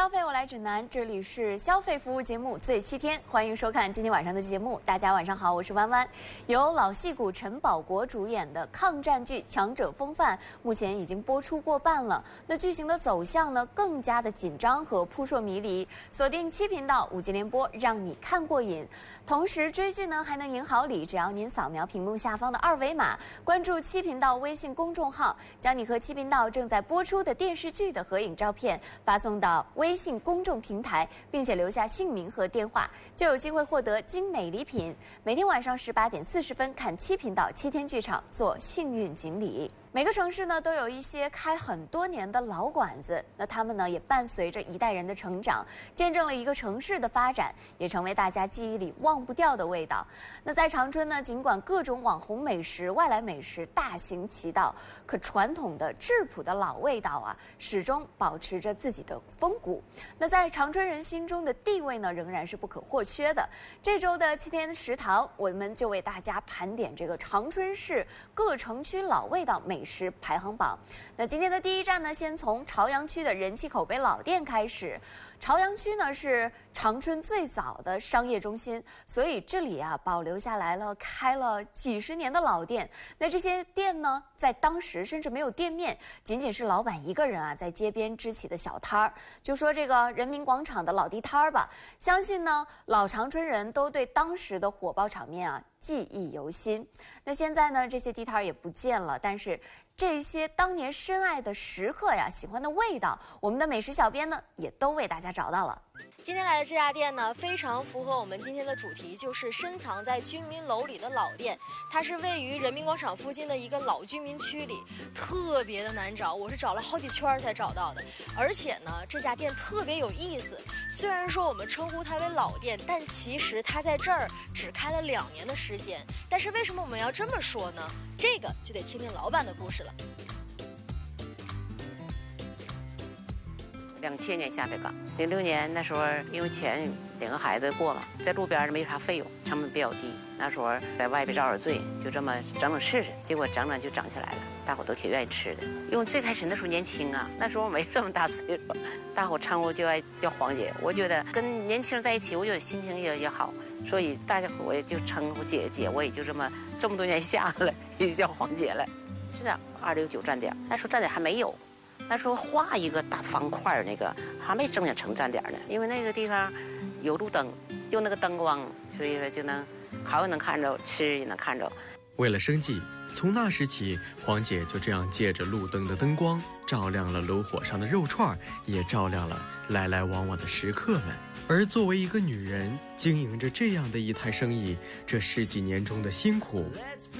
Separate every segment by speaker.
Speaker 1: 消费我来指南，这里是消费服务节目《最七天》，欢迎收看今天晚上的节目。大家晚上好，我是弯弯。由老戏骨陈宝国主演的抗战剧《强者风范》目前已经播出过半了。那剧情的走向呢，更加的紧张和扑朔迷离。锁定七频道五 G 联播，让你看过瘾。同时追剧呢，还能赢好礼，只要您扫描屏幕下方的二维码，关注七频道微信公众号，将你和七频道正在播出的电视剧的合影照片发送到。微微信公众平台，并且留下姓名和电话，就有机会获得精美礼品。每天晚上十八点四十分，看七频道七天剧场，做幸运锦鲤。每个城市呢都有一些开很多年的老馆子，那他们呢也伴随着一代人的成长，见证了一个城市的发展，也成为大家记忆里忘不掉的味道。那在长春呢，尽管各种网红美食、外来美食大行其道，可传统的质朴的老味道啊，始终保持着自己的风骨。那在长春人心中的地位呢，仍然是不可或缺的。这周的七天食堂，我们就为大家盘点这个长春市各城区老味道美。美食排行榜。那今天的第一站呢，先从朝阳区的人气口碑老店开始。朝阳区呢是长春最早的商业中心，所以这里啊保留下来了开了几十年的老店。那这些店呢，在当时甚至没有店面，仅仅是老板一个人啊在街边支起的小摊儿。就说这个人民广场的老地摊儿吧，相信呢老长春人都对当时的火爆场面啊。记忆犹新。那现在呢？这些地摊也不见了，但是。这些当年深爱的食客呀，喜欢的味道，我们的美食小编呢，也都为大家找到了。
Speaker 2: 今天来的这家店呢，非常符合我们今天的主题，就是深藏在居民楼里的老店。它是位于人民广场附近的一个老居民区里，特别的难找，我是找了好几圈才找到的。而且呢，这家店特别有意思。虽然说我们称呼它为老店，但其实它在这儿只开了两年的时间。但是为什么我们要这么说呢？这个就得听听老板的故事了。
Speaker 3: 两千年下的岗，零六年那时候因为钱领个孩子过嘛，在路边没啥费用，成本比较低。那时候在外边遭点罪，就这么整整试试，结果整整就整起来了，大伙都挺愿意吃的。因为最开始那时候年轻啊，那时候没这么大岁数，大伙称呼就爱叫黄姐。我觉得跟年轻人在一起，我觉得心情也也好，所以大家伙也就称呼姐姐。我也就这么这么多年下来，也叫黄姐了。是的，二六九站点，那时候站点还没有。那时候画一个大方块那个还没正经成站点呢，因为那个地方有路灯，用那个灯光，所以说就能烤也能看着，吃也能看着。
Speaker 4: 为了生计，从那时起，黄姐就这样借着路灯的灯光，照亮了炉火上的肉串，也照亮了来来往往的食客们。而作为一个女人，经营着这样的一摊生意，这十几年中的辛苦，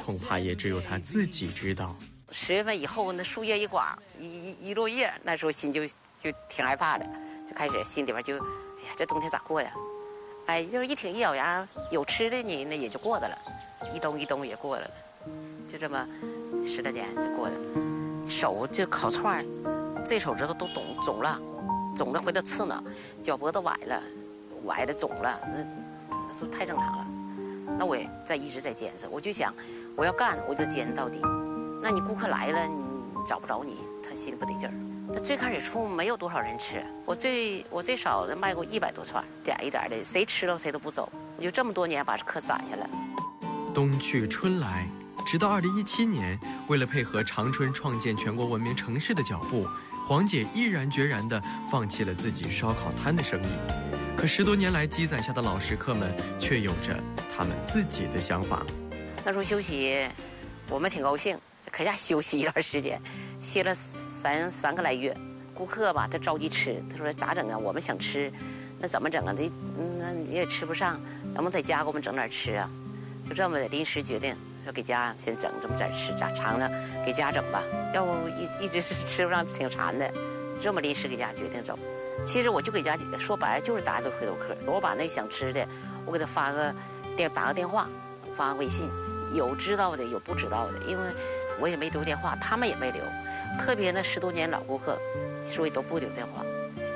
Speaker 4: 恐怕也只有她自己知道。
Speaker 3: 十月份以后，那树叶一刮，一一一落叶，那时候心就就挺害怕的，就开始心里边就，哎呀，这冬天咋过呀？哎，就是一挺一咬牙，有吃的呢，那也就过的了，一冬一冬也过了，就这么十来年就过的了。手就烤串这手指头都肿肿了，肿了回头刺呢，脚脖子崴了，崴的肿了，那那都太正常了。那我也在一直在坚持，我就想，我要干，我就坚持到底。那你顾客来了，你找不着你，他心里不得劲儿。那最开始出没有多少人吃，我最我最少的卖过一百多串，点一点的，谁吃了谁都不走。我就这么多年把这客攒下来。
Speaker 4: 冬去春来，直到二零一七年，为了配合长春创建全国文明城市的脚步，黄姐毅然决然地放弃了自己烧烤摊的生意。可十多年来积攒下的老食客们却有着他们自己的想法。
Speaker 3: 那时候休息，我们挺高兴。在家休息一段时间，歇了三三个来月。顾客吧，他着急吃，他说咋整啊？我们想吃，那怎么整啊？这那你也吃不上，能不能在家给我们整点吃啊？就这么的临时决定，说给家先整这么点吃，咋尝尝？给家整吧，要不一一直是 吃不上，挺馋的。这么临时给家决定走，其实我就给家说白了就是打这回头客。我把那想吃的，我给他发个电，打个电话，发个微信，有知道的，有不知道的，因为。我也没留电话，他们也没留，特别那十多年老顾客，所以都不留电话，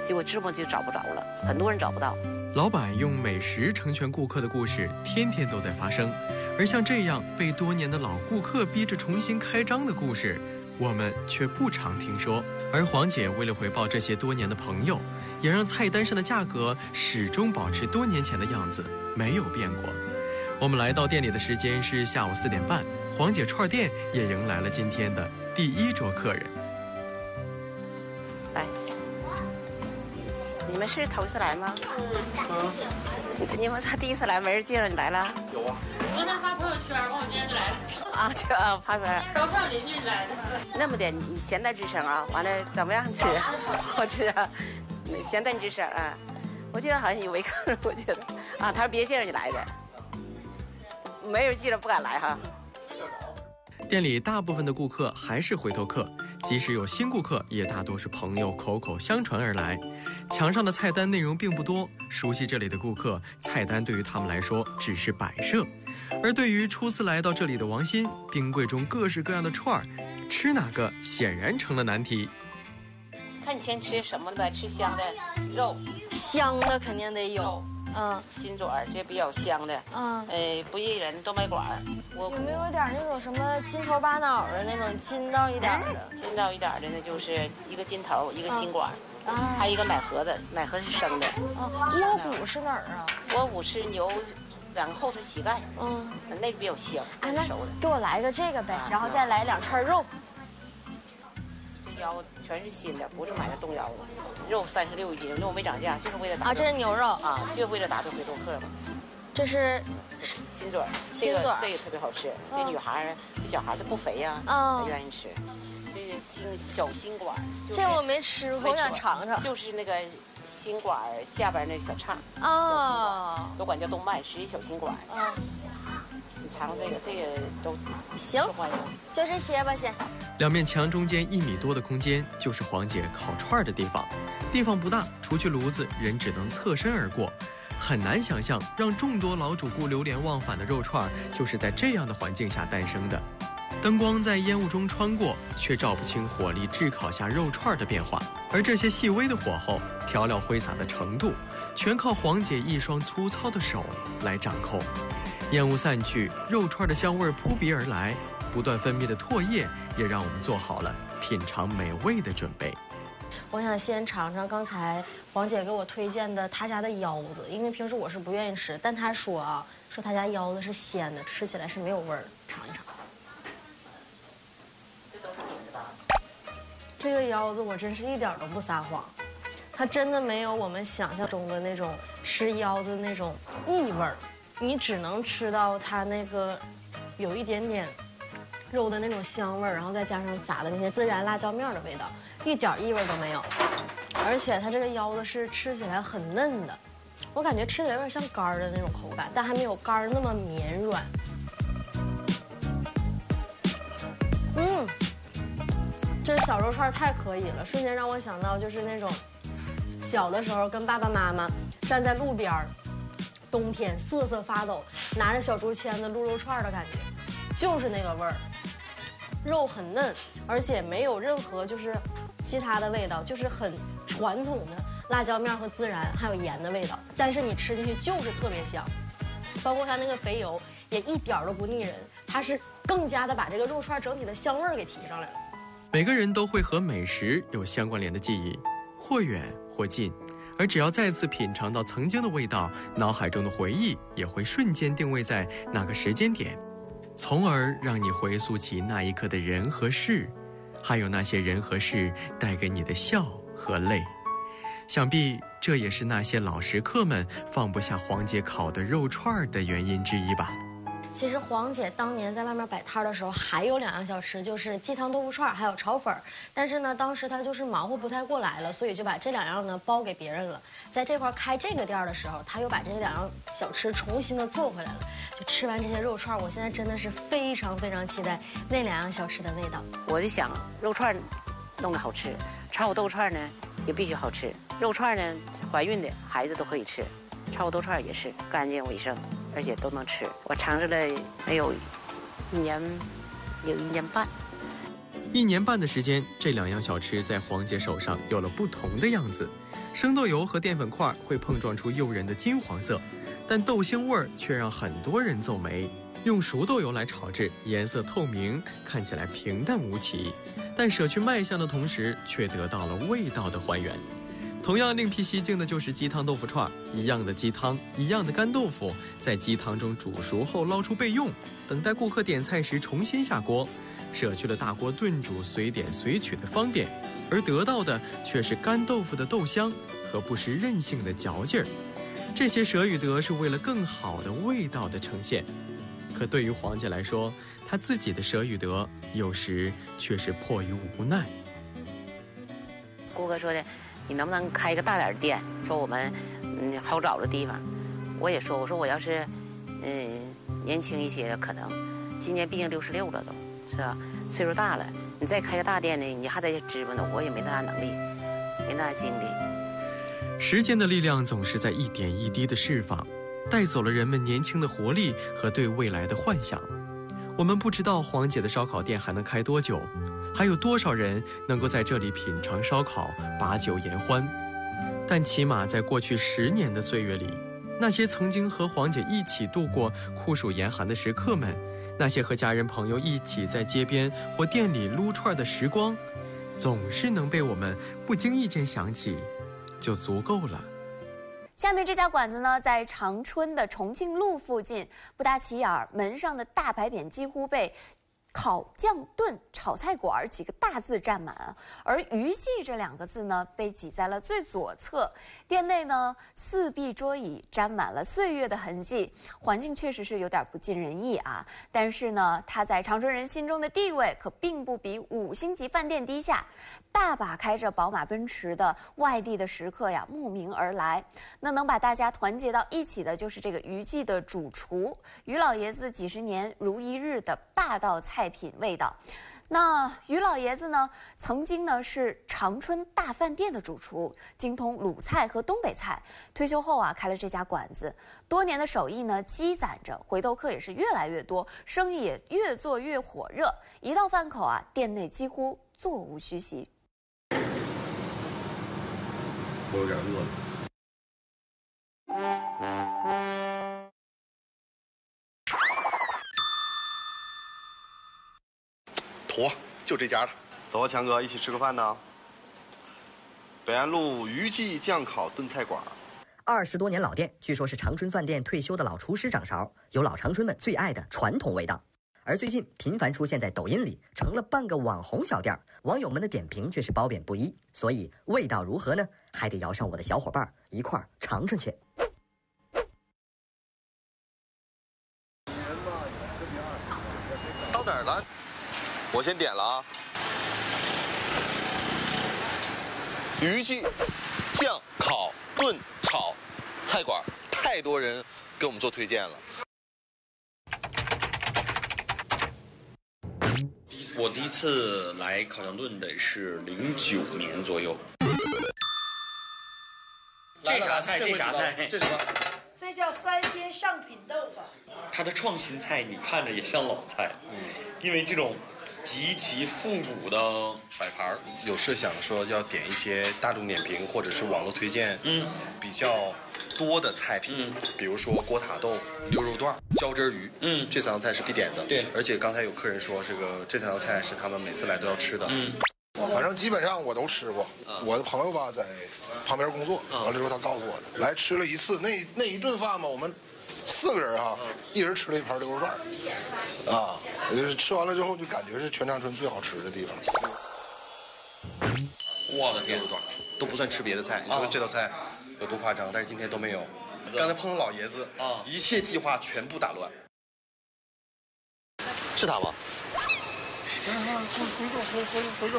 Speaker 3: 结果这么就找不着了，很多人找不到。
Speaker 4: 老板用美食成全顾客的故事，天天都在发生，而像这样被多年的老顾客逼着重新开张的故事，我们却不常听说。而黄姐为了回报这些多年的朋友，也让菜单上的价格始终保持多年前的样子，没有变过。我们来到店里的时间是下午四点半，黄姐串店也迎来了今天的第一桌客人。
Speaker 3: 来，你们是头一次来吗？嗯。你们才第一次来，没人介绍你来了？
Speaker 5: 有啊。昨天发朋友圈，完我今天就来了。啊，
Speaker 3: 就啊，发圈。
Speaker 5: 楼上邻居来的。
Speaker 3: 那么的，你咸淡之声啊，完了怎么样吃？好吃啊，咸淡之声啊。我记得好像有一个，我觉得啊，他说别介绍你来的，没人介绍不敢来哈。
Speaker 4: 店里大部分的顾客还是回头客。即使有新顾客，也大多是朋友口口相传而来。墙上的菜单内容并不多，熟悉这里的顾客，菜单对于他们来说只是摆设。而对于初次来到这里的王鑫，冰柜中各式各样的串儿，吃哪个显然成了难题。
Speaker 3: 看你先吃什么呗，吃香的肉，
Speaker 2: 香的肯定得有。
Speaker 3: 嗯，心嘴儿这比较香的，嗯，哎，不一人东北馆儿，
Speaker 2: 有没有点那种什么筋头巴脑的那种筋道一点的？
Speaker 3: 筋道一点的呢，就是一个筋头，一个心管，啊，还有一个奶盒子，奶盒是生的。
Speaker 2: 啊，窝骨是哪儿啊？
Speaker 3: 窝骨是牛，两个后是膝盖，嗯，那个比较香，熟的。
Speaker 2: 给我来一个这个呗，然后再来两串肉。
Speaker 3: 腰全是新的，不是买的冻腰子。肉三十六一斤，肉没涨价，就是为了打
Speaker 2: 啊，这是牛肉
Speaker 3: 啊，就为了打这回头客嘛。
Speaker 2: 这是
Speaker 3: 新嘴，心嘴这个特别好吃。这女孩这小孩她不肥呀，她愿意吃。这个心小心管，
Speaker 2: 这我没吃过，我想尝尝。
Speaker 3: 就是那个心管下边那小肠啊，都管叫动脉，实际小心管。尝尝这个，这个都
Speaker 2: 行，欢迎就这些吧，先。
Speaker 4: 两面墙中间一米多的空间，就是黄姐烤串的地方。地方不大，除去炉子，人只能侧身而过。很难想象，让众多老主顾流连忘返的肉串，就是在这样的环境下诞生的。灯光在烟雾中穿过，却照不清火力炙烤下肉串的变化。而这些细微的火候、调料挥洒的程度，全靠黄姐一双粗糙的手来掌控。烟雾散去，肉串的香味扑鼻而来，不断分泌的唾液也让我们做好了品尝美味的准备。
Speaker 2: 我想先尝尝刚才黄姐给我推荐的她家的腰子，因为平时我是不愿意吃，但她说啊，说她家腰子是鲜的，吃起来是没有味儿。尝一尝。这都是你的吧？这个腰子我真是一点都不撒谎，它真的没有我们想象中的那种吃腰子那种异味儿。你只能吃到它那个有一点点肉的那种香味儿，然后再加上撒的那些孜然辣椒面的味道，一点异味都没有。而且它这个腰子是吃起来很嫩的，我感觉吃起来有点像干儿的那种口感，但还没有干儿那么绵软。嗯，这小肉串太可以了，瞬间让我想到就是那种小的时候跟爸爸妈妈站在路边儿。冬天瑟瑟发抖，拿着小竹签子撸肉串的感觉，就是那个味儿，肉很嫩，而且没有任何就是其他的味道，就是很传统的辣椒面和孜然还有盐的味道。但是你吃进去就是特别香，包括它那个肥油也一点都不腻人，它是更加的把这个肉串整体的香味儿给提上来了。
Speaker 4: 每个人都会和美食有相关联的记忆，或远或近。而只要再次品尝到曾经的味道，脑海中的回忆也会瞬间定位在那个时间点，从而让你回溯起那一刻的人和事，还有那些人和事带给你的笑和泪。想必这也是那些老食客们放不下黄姐烤的肉串的原因之一吧。
Speaker 2: 其实黄姐当年在外面摆摊的时候，还有两样小吃，就是鸡汤豆腐串，还有炒粉儿。但是呢，当时她就是忙活不太过来了，所以就把这两样呢包给别人了。在这块开这个店的时候，她又把这两样小吃重新的做回来了。就吃完这些肉串，我现在真的是非常非常期待那两样小吃的味道。
Speaker 3: 我就想肉串弄得好吃，炒豆腐串呢也必须好吃。肉串呢，怀孕的孩子都可以吃，炒豆腐串也是干净卫生。而且都能吃，我尝试了得有一年，有一年半。
Speaker 4: 一年半的时间，这两样小吃在黄姐手上有了不同的样子。生豆油和淀粉块会碰撞出诱人的金黄色，但豆腥味儿却让很多人皱眉。用熟豆油来炒制，颜色透明，看起来平淡无奇，但舍去卖相的同时，却得到了味道的还原。同样另辟蹊径的就是鸡汤豆腐串，一样的鸡汤，一样的干豆腐，在鸡汤中煮熟后捞出备用，等待顾客点菜时重新下锅，舍去了大锅炖煮随点随取的方便，而得到的却是干豆腐的豆香和不失韧性的嚼劲儿。这些舍与得是为了更好的味道的呈现。可对于黄姐来说，她自己的舍与得有时却是迫于无奈。
Speaker 3: 顾客说的。你能不能开一个大点的店？说我们嗯好找的地方，我也说，我说我要是嗯年轻一些，可能今年毕竟六十六了都是吧，岁数大了，你再开个大店呢，你还得支吧呢，我也没那大能力，没那精力。
Speaker 4: 时间的力量总是在一点一滴的释放，带走了人们年轻的活力和对未来的幻想。我们不知道黄姐的烧烤店还能开多久。还有多少人能够在这里品尝烧烤、把酒言欢？但起码在过去十年的岁月里，那些曾经和黄姐一起度过酷暑严寒的食客们，那些和家人朋友一起在街边或店里撸串的时光，总是能被我们不经意间想起，就足够了。
Speaker 1: 下面这家馆子呢，在长春的重庆路附近，不大起眼儿，门上的大牌匾几乎被。烤酱炖炒菜馆几个大字占满，而“余记”这两个字呢，被挤在了最左侧。店内呢，四壁桌椅沾满了岁月的痕迹，环境确实是有点不尽人意啊。但是呢，它在长春人心中的地位可并不比五星级饭店低下。大把开着宝马、奔驰的外地的食客呀，慕名而来。那能把大家团结到一起的，就是这个余记的主厨于老爷子几十年如一日的霸道菜品味道。那于老爷子呢，曾经呢是长春大饭店的主厨，精通鲁菜和东北菜。退休后啊，开了这家馆子，多年的手艺呢积攒着，回头客也是越来越多，生意也越做越火热。一到饭口啊，店内几乎座无虚席。
Speaker 6: 我有点饿
Speaker 7: 了。妥，就这家了。走啊，强哥，一起吃个饭呢。北安路鱼记酱烤炖菜馆，
Speaker 8: 二十多年老店，据说是长春饭店退休的老厨师掌勺，有老长春们最爱的传统味道。而最近频繁出现在抖音里，成了半个网红小店网友们的点评却是褒贬不一。所以味道如何呢？还得摇上我的小伙伴一块儿尝尝去。
Speaker 7: 到哪儿了？我先点了啊。鱼记酱烤炖炒菜馆，太多人给我们做推荐了。
Speaker 6: 我第一次来烤酱炖得是零九年左右。这啥菜？这啥菜？
Speaker 7: 这什么？
Speaker 9: 这叫三鲜上品豆腐。
Speaker 6: 它的创新菜，你看着也像老菜，因为这种极其复古的摆盘儿
Speaker 7: 有设想说要点一些大众点评或者是网络推荐，嗯，比较。多的菜品，比如说锅塔豆腐、溜肉段、浇汁鱼，嗯，这三道菜是必点的。
Speaker 6: 对，
Speaker 7: 而且刚才有客人说，这个这三道菜是他们每次来都要吃的。嗯，
Speaker 10: 反正基本上我都吃过。我的朋友吧在旁边工作，完了之后他告诉我的，来吃了一次，那那一顿饭嘛，我们四个人哈，一人吃了一盘溜肉段，啊，就是吃完了之后就感觉是全长春最好吃的地方。
Speaker 6: 我的天，
Speaker 7: 都不算吃别的菜，你说这道菜。有多夸张？但是今天都没有。刚才碰到老爷子啊，一切计划全部打乱。是他吗？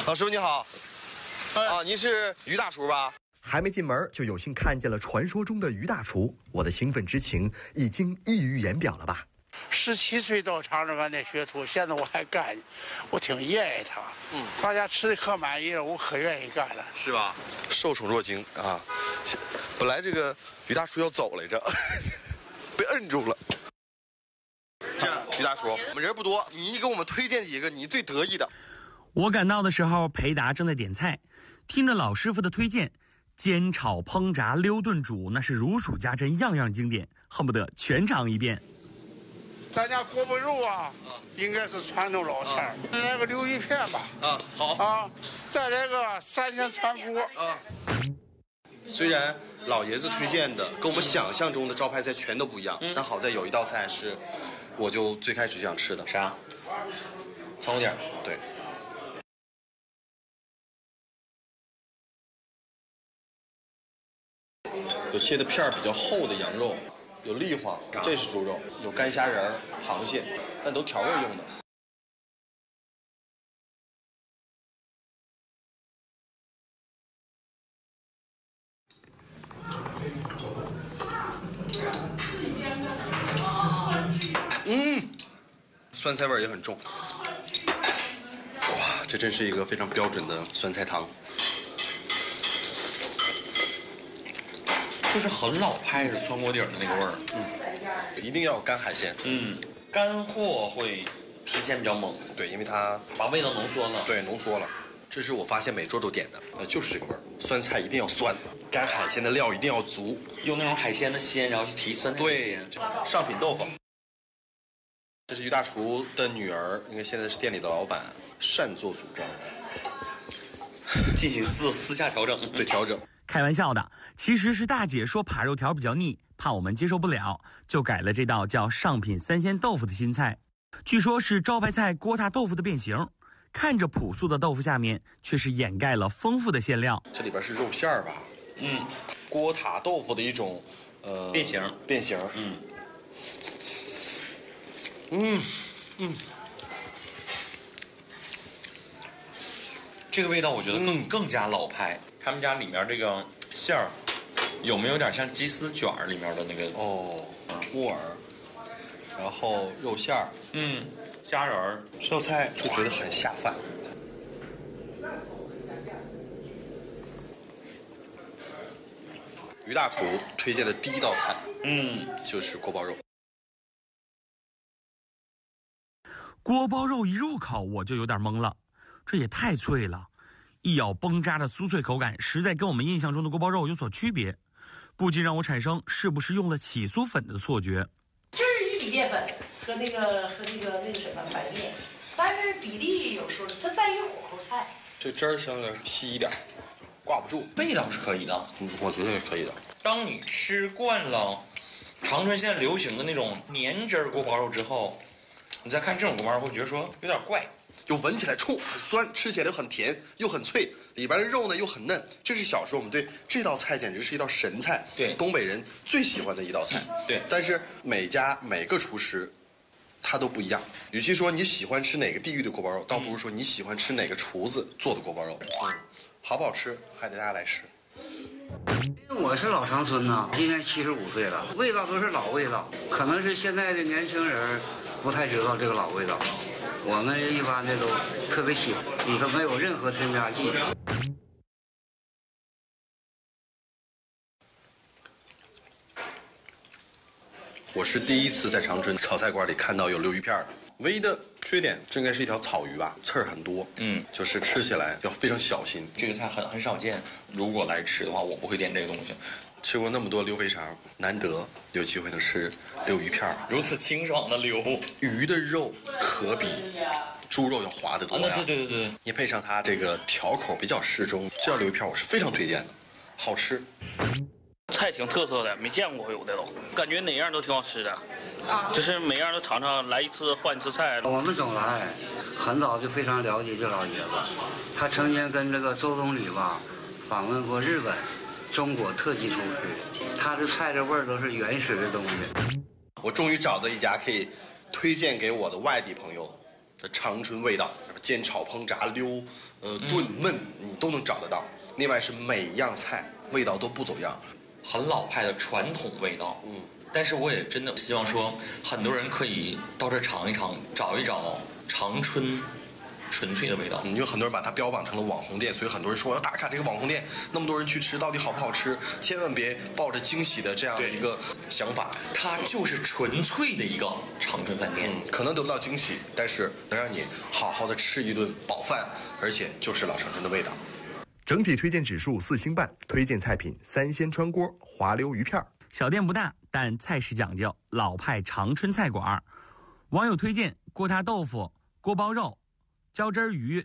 Speaker 7: 老师傅你好。啊，您是于大厨吧？
Speaker 11: 还没进门就有幸看见了传说中的于大厨，我的兴奋之情已经溢于言表了吧？
Speaker 12: 十七岁到长春饭店学徒，现在我还干，我挺热爱他。嗯，大家吃的可满意了，我可愿意干了。
Speaker 7: 是吧？受宠若惊啊！本来这个于大厨要走来着，被摁住了。这样，于大厨，我们人不多，你给我们推荐几个你最得意的。
Speaker 13: 我赶到的时候，裴达正在点菜，听着老师傅的推荐，煎炒烹炸溜炖煮，那是如数家珍，样样经典，恨不得全尝一遍。
Speaker 12: 咱家锅包肉啊，应该是传统老菜，来个溜鱼片吧。
Speaker 7: 啊，好
Speaker 12: 啊，再来个三鲜川锅
Speaker 7: 啊。虽然老爷子推荐的跟我们想象中的招牌菜全都不一样，但好在有一道菜是，我就最开始就想吃的。
Speaker 13: 啥？炒骨点
Speaker 7: 对。有切的片儿比较厚的羊肉，有栗花，这是猪肉，有干虾仁、螃蟹，但都调味用的。嗯，酸菜味也很重。哇，这真是一个非常标准的酸菜汤。
Speaker 13: 就是很老派的川锅底儿的那个味儿，
Speaker 7: 嗯，一定要有干海鲜，
Speaker 13: 嗯，干货会提鲜比较猛，
Speaker 7: 对，因为它
Speaker 13: 把味道浓缩了，
Speaker 7: 对，浓缩了。这是我发现每桌都点的，呃，就是这个味儿。酸菜一定要酸，干海鲜的料一定要足，
Speaker 13: 用那种海鲜的鲜，然后去提酸菜的鲜。
Speaker 7: 上品豆腐，这是于大厨的女儿，应该现在是店里的老板，擅作主张，
Speaker 13: 进行自私下调整，
Speaker 7: 对，调整。
Speaker 6: 开玩笑的，其实是大姐说扒肉条比较腻，怕我们接受不了，就改了这道叫上品三鲜豆腐的新菜。据说是招牌菜锅塌豆腐的变形，看着朴素的豆腐下面却是掩盖了丰富的馅料。
Speaker 7: 这里边是肉馅儿吧？嗯，锅塌豆腐的一种呃
Speaker 13: 变形，
Speaker 7: 变形。嗯，嗯嗯，
Speaker 13: 这个味道我觉得更更加老派。他们家里面这个馅儿，有没有点像鸡丝卷儿里面的那个？
Speaker 7: 哦，木耳，然后肉馅儿，
Speaker 13: 嗯，虾仁儿，
Speaker 7: 这道菜就觉得很下饭。于大厨推荐的第一道菜，
Speaker 13: 嗯，
Speaker 7: 就是锅包肉。
Speaker 6: 锅包肉一入口我就有点懵了，这也太脆了。一咬崩渣的酥脆口感，实在跟我们印象中的锅包肉有所区别，不禁让我产生是不是用了起酥粉的错觉。
Speaker 9: 就是玉米淀粉和那个和那个那个什么白面，但是比例有时候它在于火候菜。
Speaker 7: 这汁儿相对稀一点，挂不住，
Speaker 13: 味道是可以的，
Speaker 7: 嗯，我觉得也可以的。
Speaker 13: 当你吃惯了长春现在流行的那种粘汁锅包肉之后，你再看这种锅包肉，会觉得说有点怪。
Speaker 7: 又闻起来冲，很酸，吃起来又很甜，又很脆，里边的肉呢又很嫩。这是小时候我们对这道菜简直是一道神菜，
Speaker 13: 对
Speaker 7: 东北人最喜欢的一道菜。
Speaker 13: 对，
Speaker 7: 但是每家每个厨师，他都不一样。与其说你喜欢吃哪个地域的锅包肉，倒不如说你喜欢吃哪个厨子做的锅包肉。嗯，好不好吃还得大家来吃。
Speaker 14: 我是老长春呐，今年七十五岁了，味道都是老味道，可能是现在的年轻人不太知道这个老味道。我们一般的都特别喜欢，里头没有任何添加剂。
Speaker 7: 我是第一次在长春炒菜馆里看到有溜鱼片的，唯一的缺点这应该是一条草鱼吧，刺儿很多，
Speaker 13: 嗯，
Speaker 7: 就是吃起来要非常小心。
Speaker 13: 这个菜很很少见，如果来吃的话，我不会点这个东西。
Speaker 7: 吃过那么多溜肥肠，难得有机会能吃溜鱼片
Speaker 13: 如此清爽的溜
Speaker 7: 鱼的肉，可比猪肉要滑得多呀。
Speaker 13: 对对对对，
Speaker 7: 你配上它这个调口比较适中，这样溜鱼片我是非常推荐的，好吃。
Speaker 15: 菜挺特色的，没见过有的都，感觉哪样都挺好吃的，啊，就是每样都尝尝，来一次换一次菜。
Speaker 14: 我们总来，很早就非常了解这老爷子，他曾经跟这个周总理吧访问过日本，中国特级厨师，他的菜的味儿都是原始的东西。
Speaker 7: 我终于找到一家可以推荐给我的外地朋友的长春味道，煎炒烹炸溜，呃炖焖你都能找得到。另外是每样菜味道都不走样。
Speaker 13: 很老派的传统味道，嗯，但是我也真的希望说，很多人可以到这尝一尝，找一找长春纯粹的味道。
Speaker 7: 因为很多人把它标榜成了网红店，所以很多人说我要打卡这个网红店，那么多人去吃，到底好不好吃？千万别抱着惊喜的这样的一个想法，
Speaker 13: 它就是纯粹的一个长春饭店，
Speaker 7: 可能得不到惊喜，但是能让你好好的吃一顿饱饭，而且就是老长春的味道。
Speaker 10: 整体推荐指数四星半，推荐菜品三鲜川锅、滑溜鱼片。
Speaker 6: 小店不大，但菜式讲究，老派长春菜馆。
Speaker 13: 网友推荐锅塌豆腐、锅包肉、浇汁儿鱼，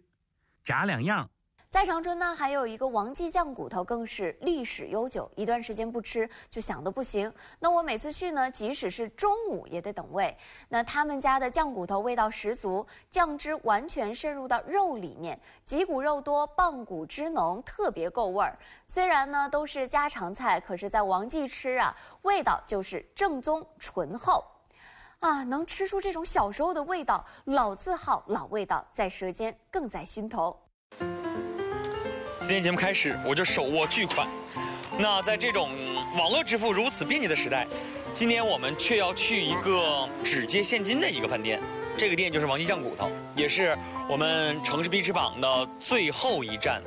Speaker 13: 炸两样。
Speaker 1: 在长春呢，还有一个王记酱骨头，更是历史悠久。一段时间不吃，就想的不行。那我每次去呢，即使是中午也得等位。那他们家的酱骨头味道十足，酱汁完全渗入到肉里面，脊骨肉多，棒骨汁浓，特别够味儿。虽然呢都是家常菜，可是，在王记吃啊，味道就是正宗醇厚。啊，能吃出这种小时候的味道，老字号、老味道，在舌尖更在心头。
Speaker 16: 今天节目开始，我就手握巨款。那在这种网络支付如此便捷的时代，今天我们却要去一个只接现金的一个饭店。这个店就是王记酱骨头，也是我们城市必吃榜的最后一站。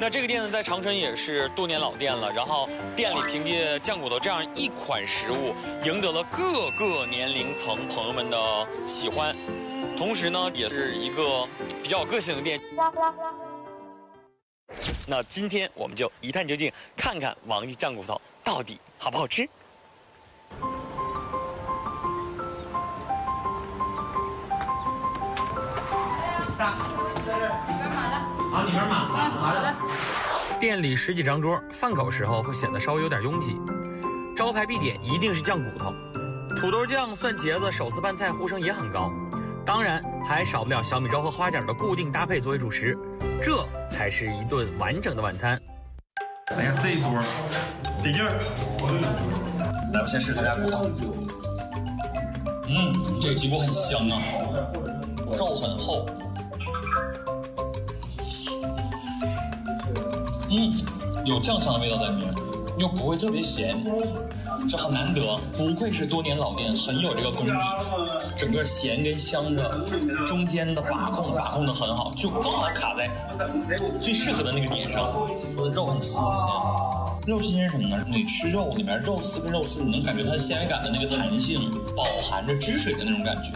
Speaker 16: 那这个店呢，在长春也是多年老店了。然后店里凭借酱骨头这样一款食物，赢得了各个年龄层朋友们的喜欢。同时呢，也是一个比较有个性的店。那今天我们就一探究竟，看看王记酱骨头到底好不好吃。
Speaker 13: 仨，在这里边满了。好，里边满了。好的。店里十几张桌，饭口时候会显得稍微有点拥挤。招牌必点一定是酱骨头，土豆酱、蒜茄子、手撕拌菜呼声也很高。当然还少不了小米粥和花甲的固定搭配作为主食，这才是一顿完整的晚餐。哎呀，这一桌得劲儿！
Speaker 6: 来，我先试试这家骨头。嗯，这个鸡骨很香啊，肉很厚。嗯，有酱香的味道在里面，又不会特别咸。这很难得，不愧是多年老店，很有这个功底。整个咸跟香的中间的把控把控的很好，就刚好卡在最适合的那个点上。肉很新鲜，肉新鲜是什么呢？你吃肉里面肉丝跟肉丝，你能感觉它纤维感的那个弹性，饱含着汁水的那种感觉，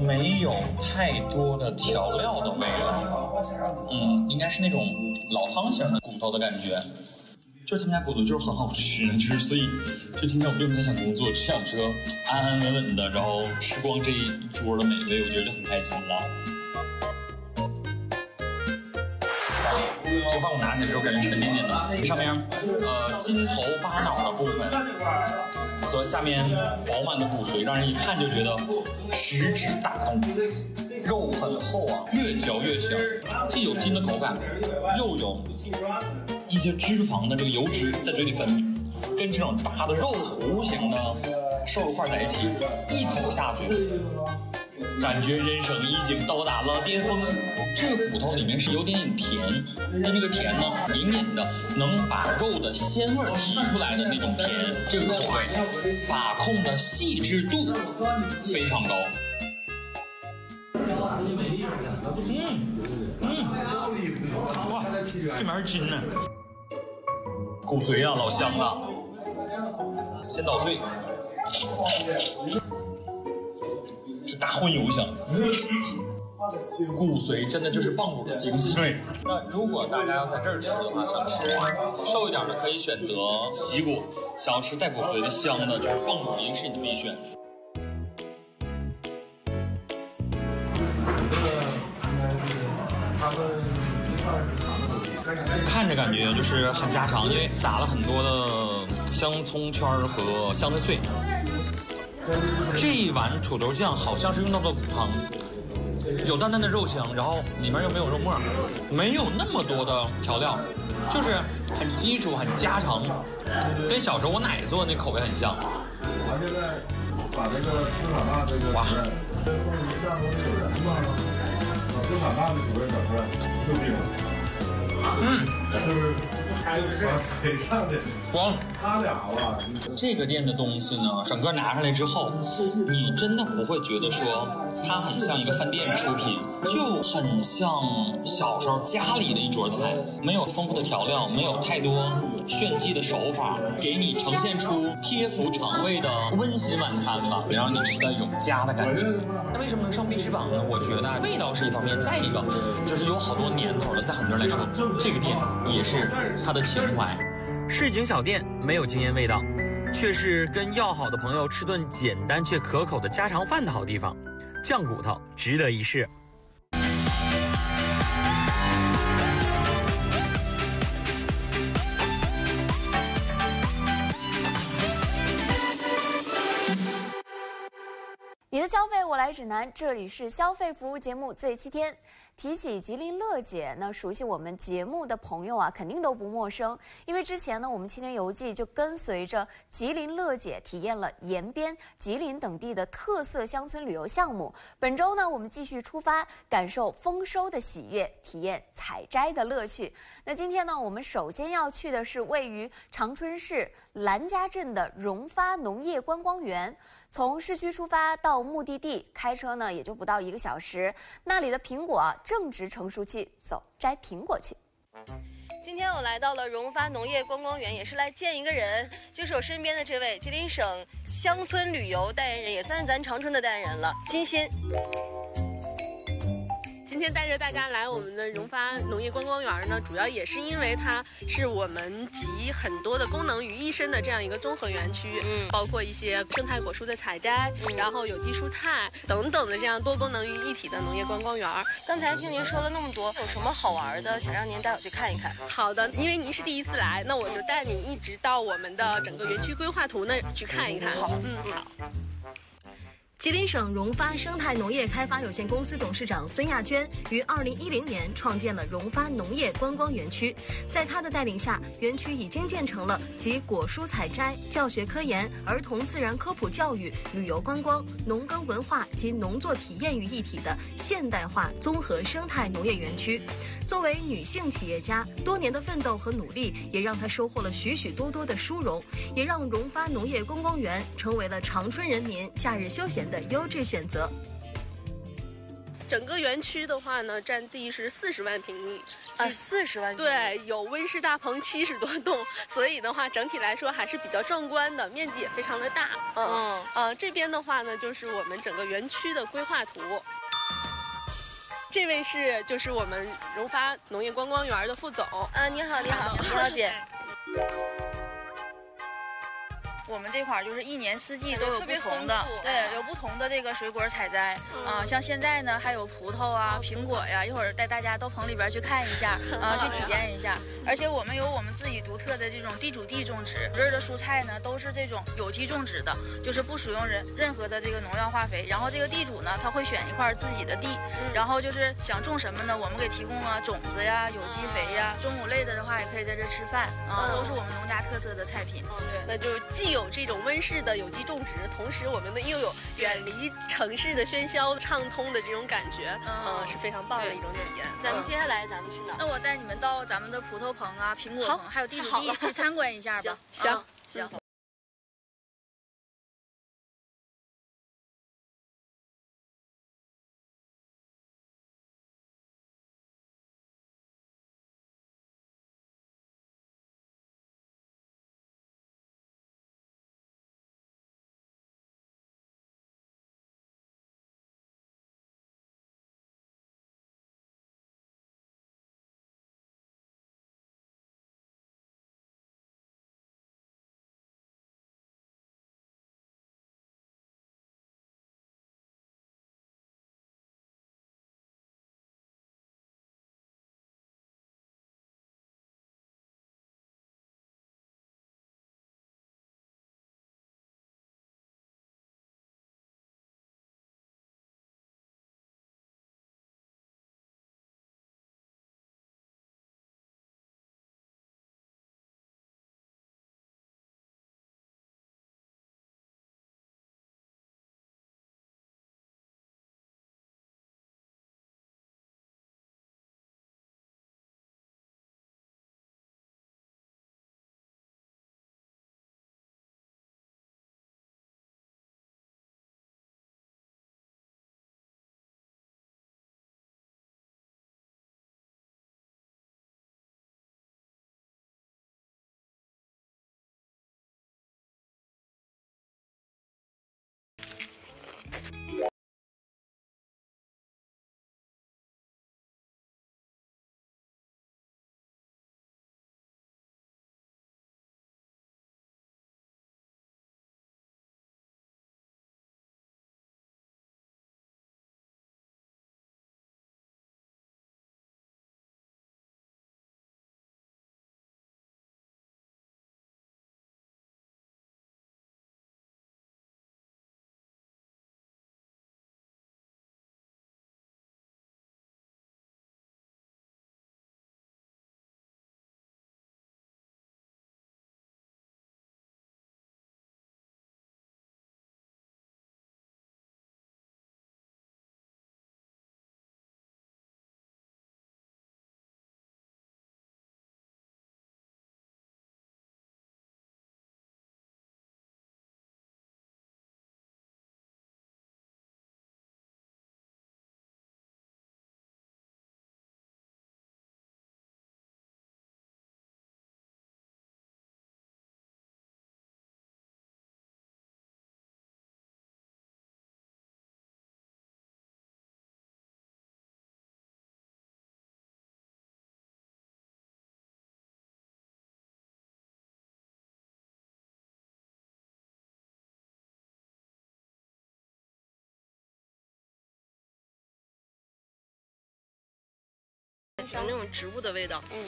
Speaker 6: 没有太多的调料的味道。嗯，应该是那种老汤型的骨头的感觉。就是他们家骨头就是很好吃，就是所以，就今天我并不太想工作，只想说安安稳稳的，然后吃光这一桌的美味，我觉得就很开心了。这个饭我拿起来之后感觉沉甸甸的，上面呃筋头巴脑的部分和下面饱满的骨髓，让人一看就觉得食指大动，肉很厚啊，越嚼越香，既有筋的口感，又有。一些脂肪的这个油脂在嘴里分泌，跟这种大的肉糊型的瘦肉块在一起，一口下去，感觉人生已经到达了巅峰。这个骨头里面是有点点甜，但这个甜呢，隐隐的能把肉的鲜味提出来的那种甜。这个口味把控的细致度非常高。嗯嗯，哇，这玩意儿筋呢。骨髓啊，老香了，先捣碎，这大荤油香，骨髓真的就是棒骨的精髓。那如果大家要在这儿吃的话，想吃瘦一点的可以选择脊骨，想要吃带骨髓的香的，就是棒骨，一定是你的必选。看着感觉就是很家常，因为撒了很多的香葱圈和香菜碎。这一碗土豆酱好像是用到的骨汤，有淡淡的肉香，然后里面又没有肉末，没有那么多的调料，就是很基础、很家常，跟小时候我奶做的那口味很像。咱现在把这个这个哇，送一下午有人吗？的。嗯，就是往水上的光，他俩吧。这个店的东西呢，整个拿上来之后，你真的不会觉得说它很像一个饭店出品，就很像小时候家里的一桌菜，没有丰富的调料，没有太多炫技的手法，给你呈现出贴服肠胃的温馨晚餐吧，也让你吃到一种家的感觉。那为什么能上必吃榜呢？我觉得味道是一方面，再一个就是有好多年头了，在很多人来说。这个店也是它的情怀，市井小店没有惊艳味道，却是跟要好的朋友吃顿简单却可口的家常饭的好地方。酱骨头值得一试。
Speaker 1: 你的消费我来指南，这里是消费服务节目最七天。提起吉林乐姐，那熟悉我们节目的朋友啊，肯定都不陌生。因为之前呢，我们七天游记就跟随着吉林乐姐体验了延边、吉林等地的特色乡村旅游项目。本周呢，我们继续出发，感受丰收的喜悦，体验采摘的乐趣。那今天呢，我们首先要去的是位于长春市兰家镇的荣发农业观光园。从市区出发到目的地，开车呢也就不到一个小时。那里的苹果正值成熟期，走摘苹果去。
Speaker 17: 今天我来到了荣发农业观光园，也是来见一个人，就是我身边的这位吉林省乡村旅游代言人，也算是咱长春的代言人了，金鑫。
Speaker 5: 今天带着大家来我们的荣发农业观光园呢，主要也是因为它是我们集很多的功能于一身的这样一个综合园区，嗯，包括一些生态果蔬的采摘，然后有机蔬菜等等的这样多功能于一体的农业观光园。
Speaker 17: 刚才听您说了那么多，有什么好玩的，想让您带我去看一看？
Speaker 5: 好的，因为您是第一次来，那我就带你一直到我们的整个园区规划图那去看一看。
Speaker 17: 好，
Speaker 5: 嗯，好。
Speaker 17: 吉林省荣发生态农业开发有限公司董事长孙亚娟于二零一零年创建了荣发农业观光园区，在她的带领下，园区已经建成了集果蔬采摘、教学科研、儿童自然科普教育、旅游观光、农耕文化及农作体验于一体的现代化综合生态农业园区。作为女性企业家，多年的奋斗和努力，也让她收获了许许多多的殊荣，也让荣发农业观光园成为了长春人民假日休闲的优质选择。
Speaker 5: 整个园区的话呢，占地是四十万平米
Speaker 17: 啊，四十万
Speaker 5: 对，有温室大棚七十多栋，所以的话，整体来说还是比较壮观的，面积也非常的大。嗯嗯，这边的话呢，就是我们整个园区的规划图。这位是就是我们荣发农业观光园的副总。
Speaker 17: 啊，你好，你好，你好，姐。
Speaker 18: 我们这块儿就是一年四季都有不同的，对，有不同的这个水果采摘啊。像现在呢，还有葡萄啊、苹果呀，一会儿带大家到棚里边去看一下 啊，去体验一下。而且我们有我们自己独特的这种地主地种植，这儿的蔬菜呢都是这种有机种植的，就是不使用任任何的这个农药化肥。然后这个地主呢，他会选一块自己的地，然后就是想种什么呢，我们给提供了种子呀、有机肥呀。中午累的的话，也可以在这吃饭啊，都是我们农家特色的菜品。
Speaker 5: 对，那就既有这种温室的有机种植，同时我们的又有远离城市的喧嚣、畅通的这种感觉，嗯，是非常棒的一种体验。
Speaker 17: 咱们接下来咱们去哪？
Speaker 18: 那我带你们到咱们的葡萄棚啊、苹果棚，还有地主地去参观一下吧。
Speaker 5: 行
Speaker 18: 行。
Speaker 5: 有那种植物的味道。嗯。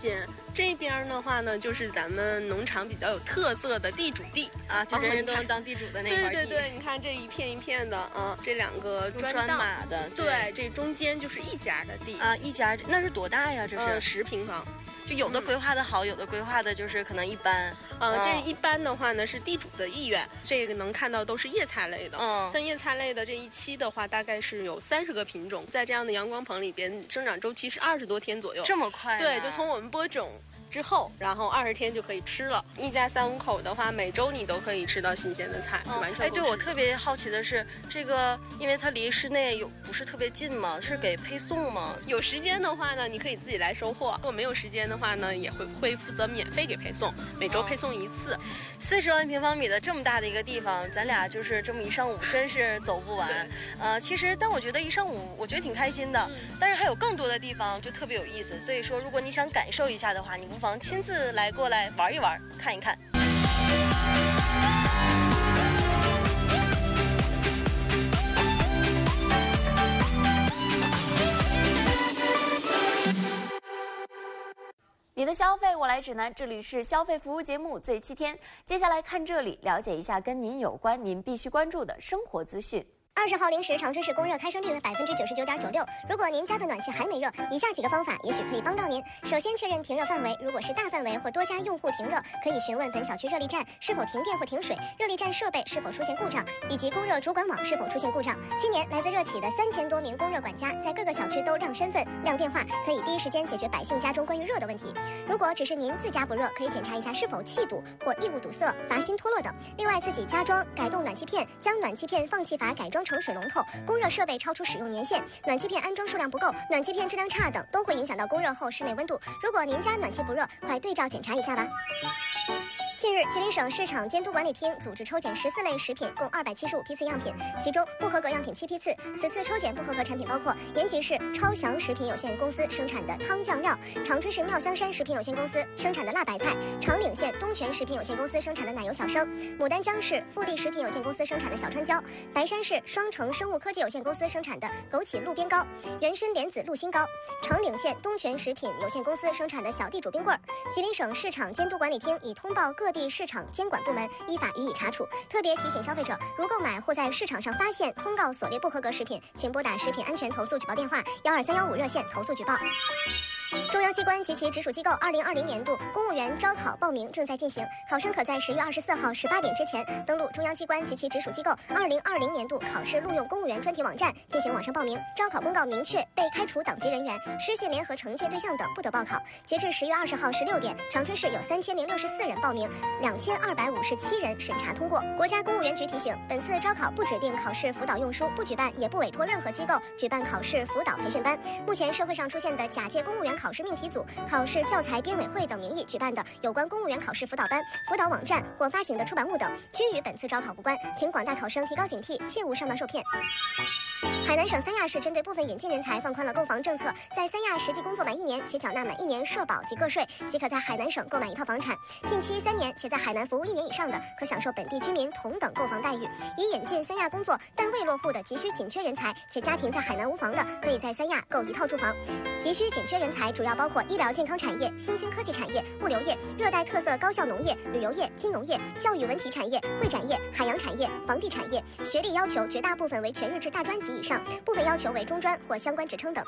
Speaker 5: 姐，这边的话呢，就是咱们农场比较有特色的地主地啊，就人人都能当地主的那块地。对对对，你看这一片一片的，啊，这两个砖
Speaker 2: 马的，
Speaker 5: 对，这中间就是一家的地
Speaker 2: 啊，一家那是多大呀？这是
Speaker 5: 十平方。
Speaker 2: 就有的规划的好，有的规划的就是可能一般。
Speaker 5: 嗯，这一般的话呢是地主的意愿。这个能看到都是叶菜类的。嗯，像叶菜类的这一期的话，大概是有三十个品种，在这样的阳光棚里边，生长周期是二十多天左右。
Speaker 2: 这么快？
Speaker 5: 对，就从我们播种。之后，然后二十天就可以吃了。一家三五口的话，每周你都可以吃到新鲜的菜，完全。
Speaker 2: 哎，对我特别好奇的是，这个因为它离室内有不是特别近嘛，是给配送吗？
Speaker 5: 有时间的话呢，你可以自己来收货；如果没有时间的话呢，也会会负责免费给配送，每周配送一次。
Speaker 2: 四十万平方米的这么大的一个地方，咱俩就是这么一上午，真是走不完。呃，其实，但我觉得一上午，我觉得挺开心的。但是还有更多的地方就特别有意思，所以说，如果你想感受一下的话，你不妨亲自来过来玩一玩，看一看。
Speaker 1: 你的消费我来指南，这里是消费服务节目最七天。接下来看这里，了解一下跟您有关、您必须关注的生活资讯。
Speaker 19: 二十号零时，长春市供热开栓率为百分之九十九点九六。如果您家的暖气还没热，以下几个方法也许可以帮到您。首先确认停热范围，如果是大范围或多家用户停热，可以询问本小区热力站是否停电或停水，热力站设备是否出现故障，以及供热主管网是否出现故障。今年来自热企的三千多名供热管家在各个小区都亮身份、亮电话，可以第一时间解决百姓家中关于热的问题。如果只是您自家不热，可以检查一下是否气堵或异物堵塞、阀芯脱落等。另外，自己加装、改动暖气片，将暖气片放气阀改装成水龙头。供热设备超出使用年限，暖气片安装数量不够，暖气片质量差等，都会影响到供热后室内温度。如果您家暖气不热，快对照检查一下吧。近日，吉林省市场监督管理厅组织抽检十四类食品，共二百七十五批次样品，其中不合格样品七批次。此次抽检不合格产品包括延吉市超祥食品有限公司生产的汤酱料，长春市妙香山食品有限公司生产的辣白菜，长岭县东泉食品有限公司生产的奶油小生，牡丹江市富力食品有限公司生产的小川椒，白山市双城生物科技有限公司生产的枸杞路边糕，人参莲子鹿心糕，长岭县东泉食品有限公司生产的小地主冰棍。吉林省市场监督管理厅已通报各。地市场监管部门依法予以查处。特别提醒消费者，如购买或在市场上发现通告所列不合格食品，请拨打食品安全投诉举报电话幺二三幺五热线投诉举报。中央机关及其直属机构二零二零年度公务员招考报名正在进行，考生可在十月二十四号十八点之前登录中央机关及其直属机构二零二零年度考试录用公务员专题网站进行网上报名。招考公告明确，被开除党籍人员、失信联合惩戒对象等不得报考。截至十月二十号十六点，长春市有三千零六十四人报名，两千二百五十七人审查通过。国家公务员局提醒，本次招考不指定考试辅导用书，不举办也不委托任何机构举办考试辅导培训班。目前社会上出现的假借公务员考试命题组、考试教材编委会等名义举办的有关公务员考试辅导班、辅导网站或发行的出版物等，均与本次招考无关，请广大考生提高警惕，切勿上当受骗。海南省三亚市针对部分引进人才放宽了购房政策，在三亚实际工作满一年且缴纳满一年社保及个税，即可在海南省购买一套房产。聘期三年且在海南服务一年以上的，可享受本地居民同等购房待遇。已引进三亚工作但未落户的急需紧缺人才，且家庭在海南无房的，可以在三亚购一套住房。急需紧缺人才主要包括医疗健康产业、新兴科技产业、物流业、热带特色高效农业、旅游业、金融业、教育文体产业、会展业、海洋产业、房地产业。学历要求绝大部分为全日制大专及以上，部分要求为中专或相关职称等。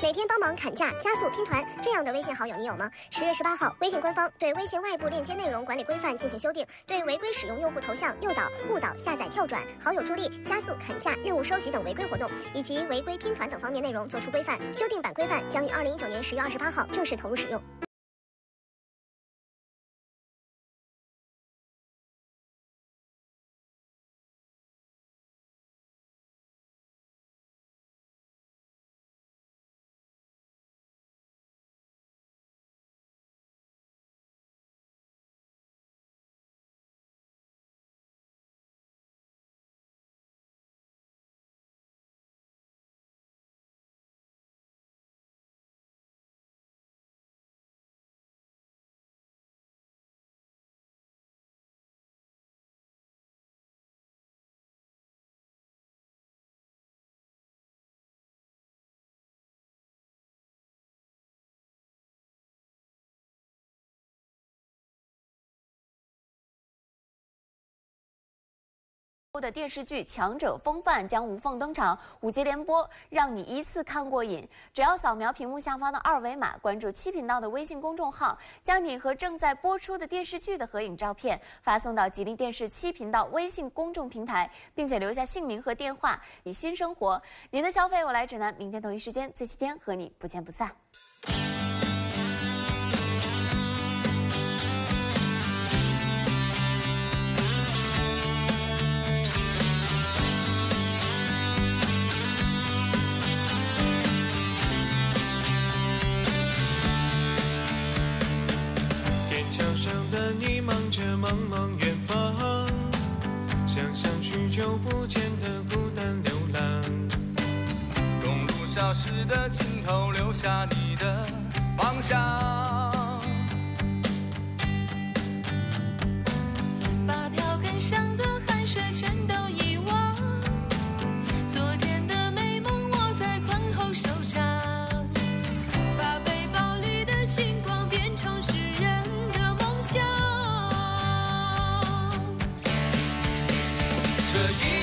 Speaker 19: 每天帮忙砍价、加速拼团这样的微信好友你有吗？十月十八号，微信官方对微信外部链接内容管理规范进行修订，对违规使用用户头像诱导、误导、下载、跳转、好友助力、加速砍价、任务收集等违规活动，以及违规拼团等方面内容作出规范。修订版规范将于二零一九年十月二十八号正式投入使用。
Speaker 1: 播的电视剧《强者风范》将无缝登场，五集连播，让你一次看过瘾。只要扫描屏幕下方的二维码，关注七频道的微信公众号，将你和正在播出的电视剧的合影照片发送到吉林电视七频道微信公众平台，并且留下姓名和电话。你新生活，您的消费我来指南。明天同一时间，这七天和你不见不散。
Speaker 20: 茫茫远方，想想许久不见的孤单流浪。公路消失的尽头，留下你的方向。
Speaker 21: 把票根上的汗水全都
Speaker 20: 这一